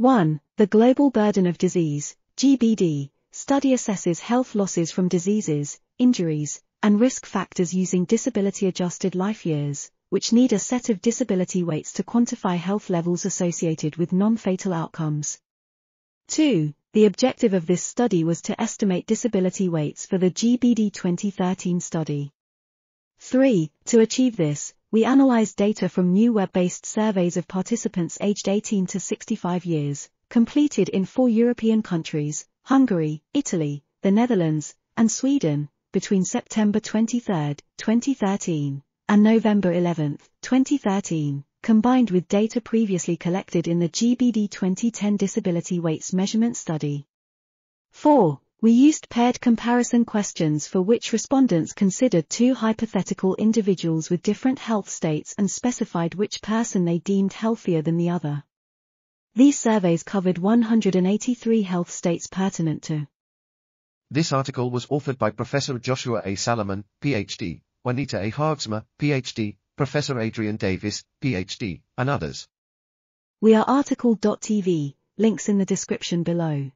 1. The Global Burden of Disease, GBD, study assesses health losses from diseases, injuries, and risk factors using disability-adjusted life years, which need a set of disability weights to quantify health levels associated with non-fatal outcomes. 2. The objective of this study was to estimate disability weights for the GBD 2013 study. 3. To achieve this, we analyzed data from new web-based surveys of participants aged 18 to 65 years, completed in four European countries, Hungary, Italy, the Netherlands, and Sweden, between September 23, 2013, and November 11, 2013, combined with data previously collected in the GBD 2010 Disability Weights Measurement Study. 4. We used paired comparison questions for which respondents considered two hypothetical individuals with different health states and specified which person they deemed healthier than the other. These surveys covered 183 health states pertinent to. This article was authored by Professor Joshua A. Salomon, PhD, Juanita A. Haagsma, PhD, Professor Adrian Davis, PhD, and others. We are RTCL.TV, links in the description below.